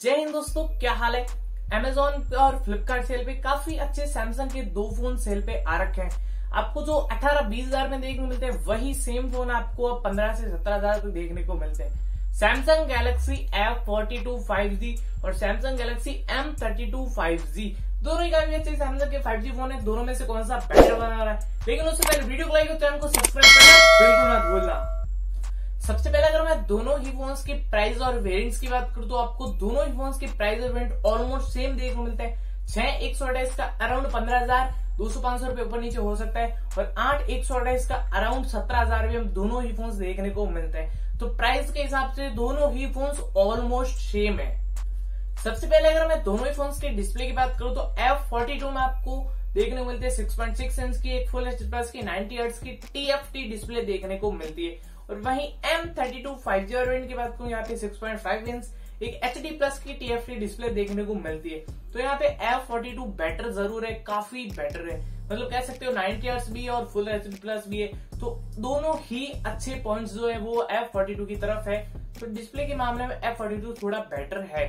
जय हिंद दोस्तों, क्या हाल है? अमेजोन और फ्लिपकार्ट सेल पे काफ़ी अच्छे सैमसंग के दो फ़ोन सेल पे आ रखे हैं। आपको जो 18-20 हज़ार में देखने को मिलते हैं, वही सेम फ़ोन आपको अब 15 से 17 हज़ार तक देखने को मिलते हैं। सैमसंग गैलेक्सी एफ़ फोर्टी और सैमसंग गैलेक्सी एम थर्टी दोनों ही काफ़ी अच्छे सैमसंग के फाइव जी फ़ोन है। दोनों में से कौन सा बेटर बना रहा है? लेकिन उससे पहले वीडियो को लाइक चैनल को सब्सक्राइब करना बिल्कुल मत भूलना। सबसे पहले अगर मैं दोनों ही फोन्स की प्राइस और वेरिएंट्स की बात करूँ तो आपको दोनों ही फोन्स की प्राइस और वेरिएंट ऑलमोस्ट सेम देखने को मिलता है। छह एक सौ अट्ठाईस का अराउंड पंद्रह हज़ार, दो सौ पाँच सौ रुपए ऊपर नीचे हो सकता है, और आठ एक सौ अट्ठाईस का अराउंड सत्रह हज़ार भी हम दोनों ही फोन्स देखने को मिलते हैं। तो प्राइस के हिसाब से दोनों ही फोन्स ऑलमोस्ट सेम है। सबसे पहले अगर मैं दोनों ही फोन्स के डिस्प्ले की बात करूँ तो एफ़ फोर्टी टू में आपको देखने को मिलती है सिक्स पॉइंट सिक्स इंच की, एक फुल एच प्लस की नाइनटी हर्ट्स की TFT डिस्प्ले देखने को मिलती है। और वहीं M thirty two five G variant की बात करूँ, यहाँ पे सिक्स पॉइंट फाइव इंच एक एच डी प्लस की टी डिस्प्ले देखने को मिलती है। तो यहाँ पे एफ़ फोर्टी टू बेटर ज़रूर है, काफ़ी बेटर है। मतलब कह सकते हो नाइनटी आवर्स भी है और फुल एच डी प्लस भी है। तो दोनों ही अच्छे पॉइंट्स जो है, वो एफ़ फोर्टी टू की तरफ़ है। तो डिस्प्ले के मामले में एफ़ फोर्टी टू थोड़ा बेटर है।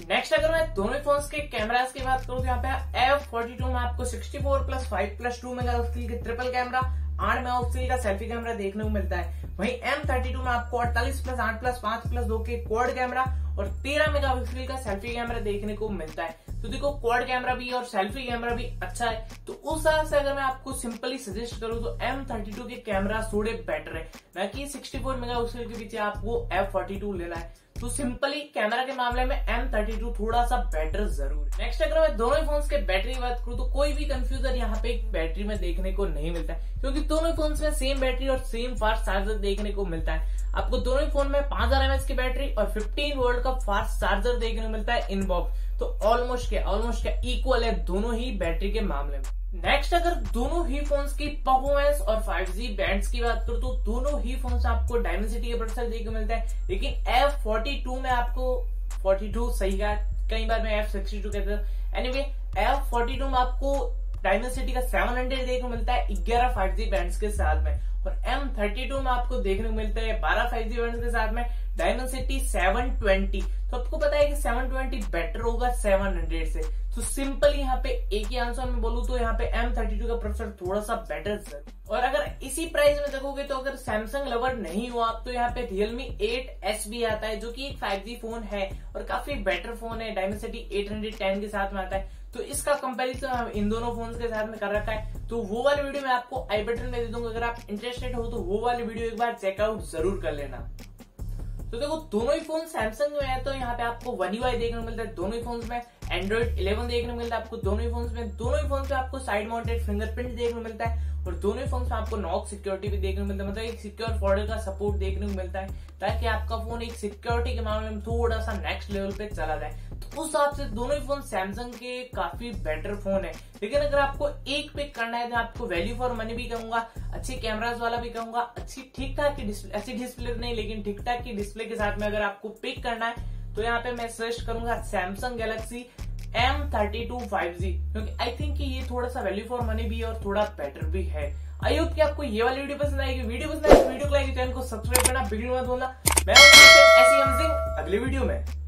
नेक्स्ट अगर मैं दोनों फ़ोन के कैमराज की बात करूँ तो यहाँ पे एफ़ फोर्टी टू में आपको sixty four plus five plus two megapixel के ट्रिपल कैमरा आठ मेगा पिक्सल का सेल्फी कैमरा देखने को मिलता है। वहीं एम थर्टी टू में आपको अड़तालीस प्लस आठ प्लस पाँच प्लस दो के क्वाड कैमरा और तेरह मेगा पिक्सल का सेल्फी कैमरा देखने को मिलता है। तो देखो क्वाड कैमरा भी और सेल्फी कैमरा भी अच्छा है। तो उस हिसाब से अगर मैं आपको सिंपली सजेस्ट करूँ तो एम थर्टी टू के कैमरा थोड़े बेटर है। ना कि सिक्सटी फोर मेगा पिक्सल के पीछे आपको एफ़ फोर्टी टू लेना है। तो सिंपली कैमरा के मामले में एम थर्टी टू थोड़ा सा बेटर ज़रूर है। नेक्स्ट अगर मैं दोनों फ़ोन के बैटरी की बात करूँ तो कोई भी कंफ्यूजन यहाँ पे बैटरी में देखने को नहीं मिलता है, क्योंकि दोनों फ़ोन में सेम बैटरी और सेम फास्ट चार्जर देखने को मिलता है। आपको दोनों फ़ोन में पाँच हज़ार की बैटरी और फिफ्टीन वोल्ट का फास्ट चार्जर देखने को मिलता है इनबॉक्स तो ऑलमोस्ट क्या ऑलमोस्ट क्या इक्वल है दोनों ही बैटरी के मामले में। नेक्स्ट अगर दोनों ही फोन्स की परफॉर्मेंस और 5G बैंड्स की बात करूँ तो दोनों ही फोन्स आपको डायमेंसिटी के प्रोसेसर देखने को मिलता है। लेकिन F42 में आपको 42 सही है कई बार मैं F62 कहता हूँ। एनीवे F42 में आपको डायमेंसिटी का 700 देखने को मिलता है 11 5G बैंड्स के साथ में। और M32 में आपको देखने को मिलता है 12 5G बैंड्स के साथ में। डायमेंसिटी 720 तो आपको पता है कि 720 बेटर होगा 700 से। तो सिंपल यहाँ पे एक ही आंसर में बोलूँ तो यहाँ पे M32 का प्रोसेसर थोड़ा सा बेटर सर और अगर इसी प्राइस में देखोगे तो अगर सैमसंग लवर नहीं हो आप तो यहाँ पे Realme 8S भी आता है, जो कि एक 5G फ़ोन है और काफ़ी बेटर फ़ोन है। डायमेंसिटी 810 के साथ में आता है। तो इसका कंपैरिजन हम इन दोनों फ़ोन के साथ में कर रखा है। तो वो वाली वीडियो मैं आपको आई बटन में दे दूँगा। अगर आप इंटरेस्टेड हो तो वो वाली वीडियो एक बार चेकआउट ज़रूर कर लेना। तो देखो दोनों ही फ़ोन सैमसंग में है तो यहाँ पे आपको वन यू देखने को मिलता है, दोनों ही फ़ोन में। एंड्रॉइड 11 देखने को मिलता है, आपको दोनों ही फ़ोन में, दोनों ही फ़ोन में आपको साइड माउंटेड फिंगरप्रिंट देखने को मिलता है और दोनों फ़ोन में आपको नॉक सिक्योरिटी भी देखने को मिलता है। मतलब एक सिक्योर फोल्डर का सपोर्ट देखने को मिलता है, ताकि आपका फ़ोन एक सिक्योरिटी के मामले में थोड़ा सा नेक्स्ट लेवल पे चला जाए। तो उस हिसाब से दोनों ही फ़ोन सैमसंग के काफ़ी बेटर फ़ोन है। लेकिन अगर आपको एक पिक करना है तो आपको वैल्यू फॉर मनी भी कहूँगा, अच्छे कैमराज वाला भी कहूँगा, अच्छी ठीक ठाक की डिस्प्ले अच्छी डिस्प्ले नहीं, लेकिन ठीक ठाक की डिस्प्ले के साथ में अगर आपको पिक करना है तो यहाँ पे मैं सजेस्ट करूँगा Samsung Galaxy M thirty two five G क्योंकि आई थिंक कि ये थोड़ा सा वैल्यू फॉर मनी भी है और थोड़ा बेटर भी है। आई होप कि आपको ये वाली वीडियो पसंद आएगी वीडियो पसंद आएगी वीडियो को लाइक चैनल को सब्सक्राइब करना बिगड़ मत बोलना मैं ऐसी अगली वीडियो में।